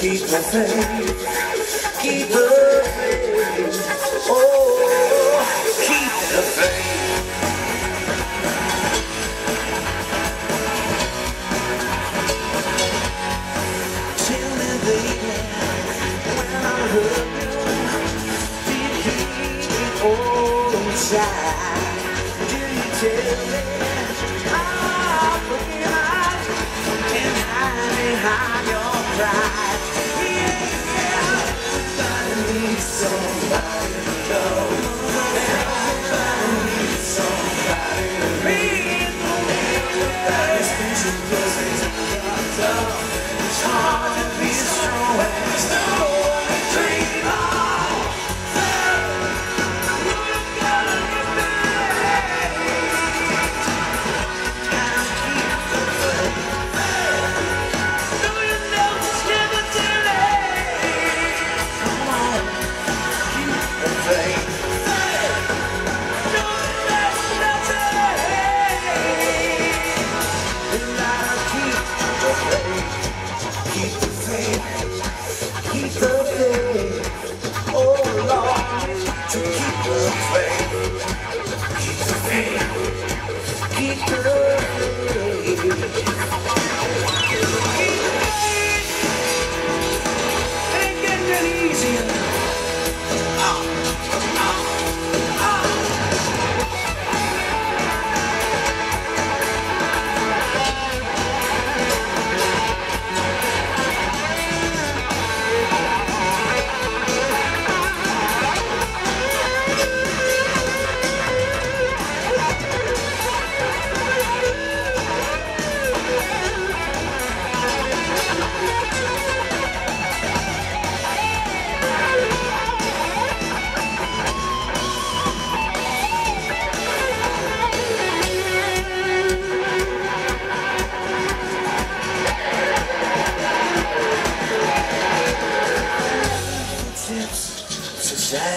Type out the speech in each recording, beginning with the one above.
Keep the faith, keep the faith, oh, keep the faith. Me, you, do you tell me I'm looking out and hide behind your pride? Gracias. Faith, keep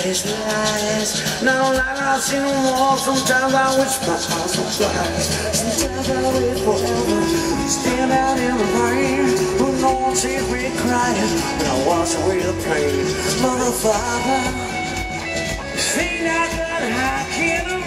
Society's lies. Now like I've seen them all. Sometimes I wish my heart was flies. Sometimes I wait forever. Stand out in the rain. Who knows if we're crying? But I wash away the pain. Mother, father. Say not that I can't